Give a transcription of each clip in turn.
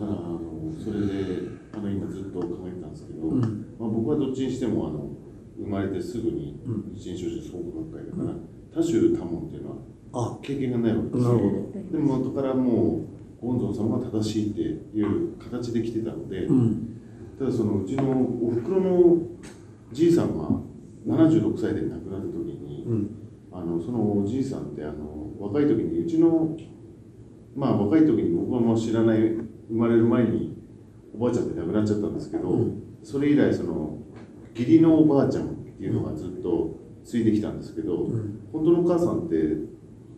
あのそれであの今ずっと考えてたんですけど、うん。まあ、僕はどっちにしてもあの生まれてすぐにうん。一人称種創価学会だから、多種多問っていうのはあ。経験がないわけですなるほでも元からもうご本尊様が正しいっていう形で来てたので、どうん。ただそのうちのおふくろのじいさんが76歳で亡くなった時に、うん。あのそのおじいさんってあの若い時にうちのまあ若い時に僕はもう知らない生まれる前におばあちゃんって亡くなっちゃったんですけど、うん。それ以来その義理のおばあちゃんっていうのがずっと継いできたんですけど、うん。本当のお母さんって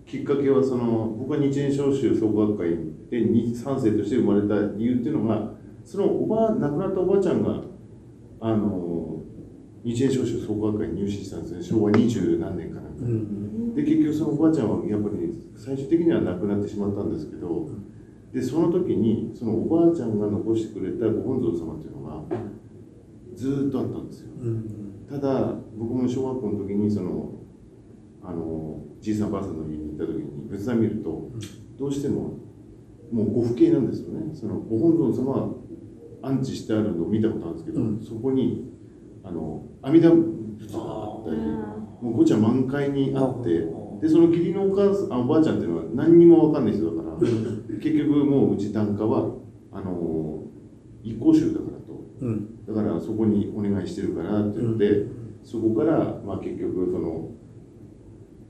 きっかけはその僕は日蓮召集創価学会で3世として生まれた理由っていうのがそのおばあ亡くなったおばあちゃんがあの日蓮召集創価学会に入信したんですね。昭和二十何年かなんか。う。ん。で結局そのおばあちゃんはやっぱり最終的には亡くなってしまったんですけどでその時にそのおばあちゃんが残してくれたご本尊様っていうのがずーっとあったんですよ。うん。ただ僕も小学校の時にそのあのじいさんばあさんの家に行った時に仏壇見るとどうしてももうご不敬なんですよね。そのご本尊様は安置してあるのを見たことあるんですけど、うん。そこにあの阿弥陀仏があったりもうごちゃ満開にあってでその義理のお母さんあおばあちゃんっていうのは何にも分かんない人だから結局もううち檀家はあの一向宗だからと。うん。だからそこにお願いしてるからって言って、そこから、まあ、結局その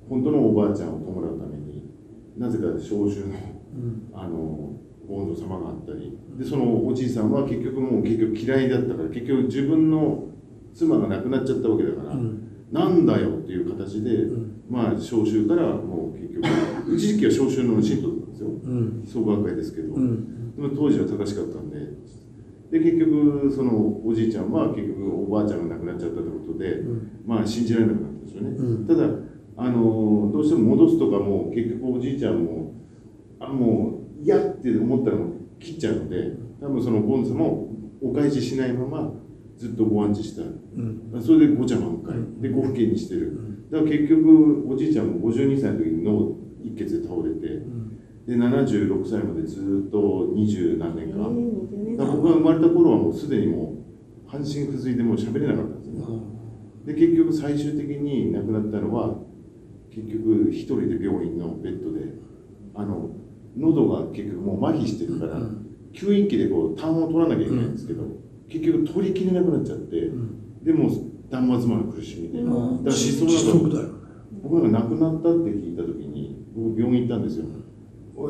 本当のおばあちゃんを弔うためになぜか召集のうん。あのご本尊様があったり。でそのおじいさんは結局もう結局嫌いだったから結局自分の妻が亡くなっちゃったわけだから、うんなんだよっていう形で、うん。まあ召集からもう結局一時期は召集の信徒だったんですよ。うん。創価学会ですけど、うん。でも当時は正しかったんでで結局そのおじいちゃんは結局おばあちゃんが亡くなっちゃったということで、うん。まあ信じられなくなったんですよね、うん。ただあのどうしても戻すとかも結局おじいちゃんもあもう嫌って思ったら切っちゃうので多分そのゴンズもお返ししないままずっとご安置したうん。それでごちゃ満開。うん。でご不敬にしてる。うん。だから結局おじいちゃんも52歳の時に脳一血で倒れてうん。で76歳までずっと二十何年間、えだから僕が生まれた頃はもうすでにもう半身不随でもう喋れなかったんですねで結局最終的に亡くなったのは結局一人で病院のベッドであの喉が結局もう麻痺してるから、うん。吸引器でこう痰を取らなきゃいけないんですけど、結局取りきれなくなっちゃって、うん。でもう断末魔の苦しみで、うん。だから思想窒なんか息だよ僕が亡くなったって聞いた時に僕病院行ったんですよ、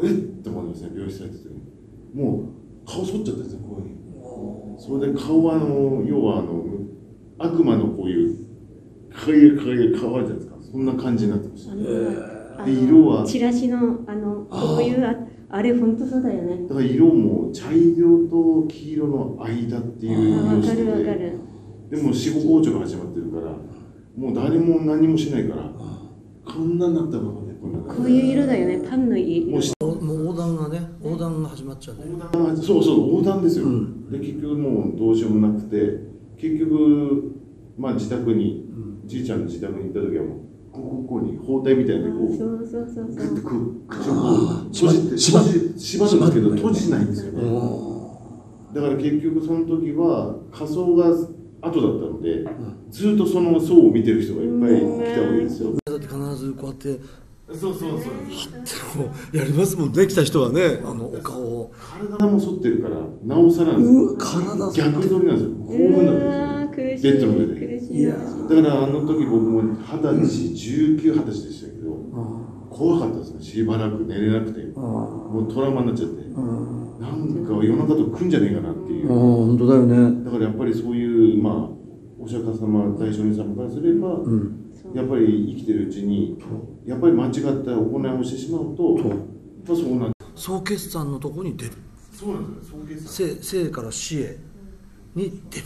えっ？って思いますね病室入った時に。もう顔剃っちゃったんですよこういうそれで顔はあの要はあの悪魔のこういうかゆいかゆい顔あるじゃないですか。そんな感じになってました。あだのあで色はのチラシのあのこういうああれ本当そうだよね。から色も茶色と黄色の間っていうあわか色してるわかてる。でも死後硬直が始まってるからもう誰も何もしないからこんなになったままでこんなこういう色だよねパンの色。もうしもう横断がね横断が始まっちゃうね横断がそうそう横断ですよ、うん。で結局もうどうしようもなくて結局まあ自宅にうん。じいちゃんの自宅に行った時はもうここに包帯みたいなのでこうそうそうそうグそうッとく口をこあーう閉じて閉じ縛るんですけど閉じないんですよねだから結局その時は仮装が後だったのでずっとその層を見てる人がいっぱい来たわけですよだって必ずこうやってそうそうそうこうやりますもんね来た人はねあのお顔を体も反ってるからなおさらなんですよ体逆取りなんですよこういうふうになってるんですようわー苦しいベッドの上で。苦しいいやだからあの時僕も二十歳19、二十歳でしたけど怖かったですね。しばらく寝れなくて。もうトラウマになっちゃって。うん。なんか世の中と来んじゃねえかなっていう。本当だよね。だからやっぱりそういうまあお釈迦様大聖人様からすればうん。やっぱり生きてるうちにやっぱり間違った行いをしてしまうとそう。やっぱそうなん総決算のとこに出る。そうなんですよねそう決算。生生から死へに出る